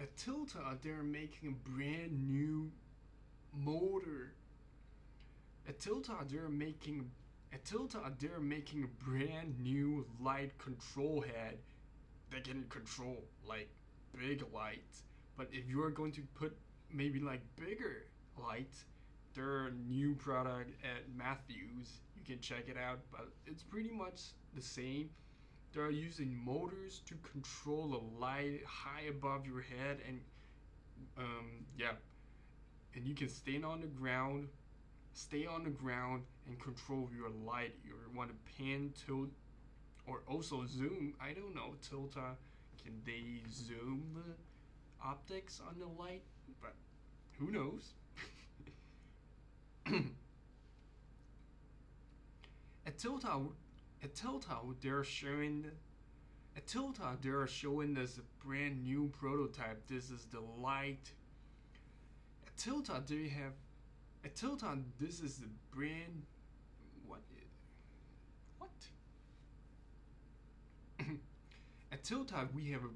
at Tilta, they're making a brand new motor. At Tilta, they're making at Tilta, they're making a brand new light control head that can control like big lights. But if you're going to put maybe like bigger lights, their new product at Matthews. You can check it out, but it's pretty much the same. They're using motors to control the light high above your head, and um, yeah, and you can stand on the ground, stay on the ground, and control your light. You want to pan, tilt, or also zoom. I don't know, tilt. Uh, can they zoom the optics on the light? But who knows? at Tilta, at Tilta, they're showing at Tilta, they're showing us a brand new prototype. This is the light. At Tilta, they have at Tilta, this is the brand. What? What? at Tilta, we have a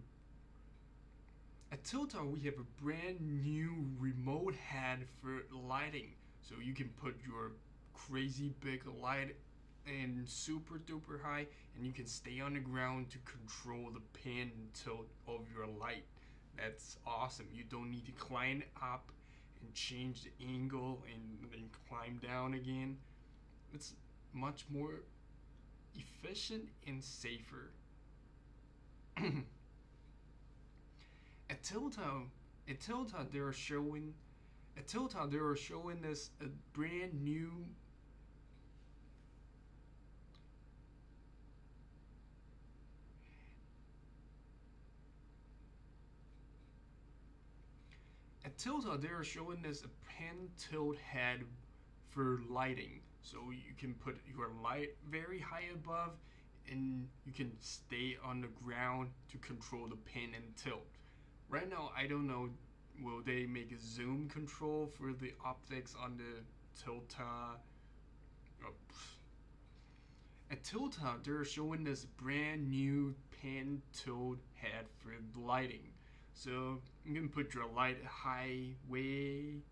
at Tilta, we have a brand new remote head for lighting. So you can put your crazy big light and super duper high and you can stay on the ground to control the pan and tilt of your light. That's awesome. You don't need to climb up and change the angle and then climb down again. It's much more efficient and safer. at Tilta, at Tilta, they are showing, at Tilta, they are showing us a brand new. They are showing a pan tilt head for lighting. So you can put your light very high above and you can stay on the ground to control the pan and tilt. Right now, I don't know. Will they make a zoom control for the optics on the Tilta? Oh, At Tilta, they're showing this brand new pan tilt head for lighting. So you can put your light high way.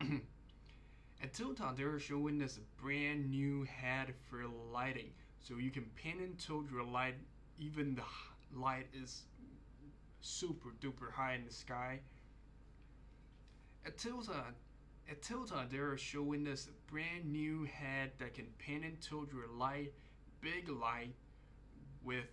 At Tilta, they're showing us a brand new head for lighting. So you can pan and tilt your light even the light is super duper high in the sky. At Tilta, at Tilta, they're showing us a brand new head that can pan and tilt your light, big light, with.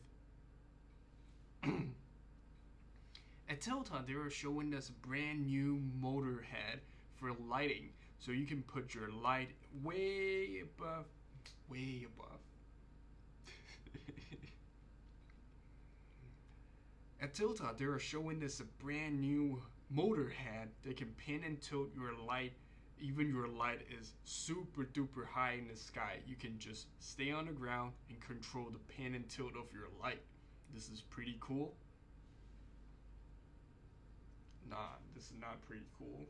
At Tilta, they were showing us a brand new motor head for lighting, so you can put your light way above, way above. At Tilta, they are showing us a brand new motor head that can pin and tilt your light. Even your light is super duper high in the sky. You can just stay on the ground and control the pin and tilt of your light. This is pretty cool. Nah, this is not pretty cool.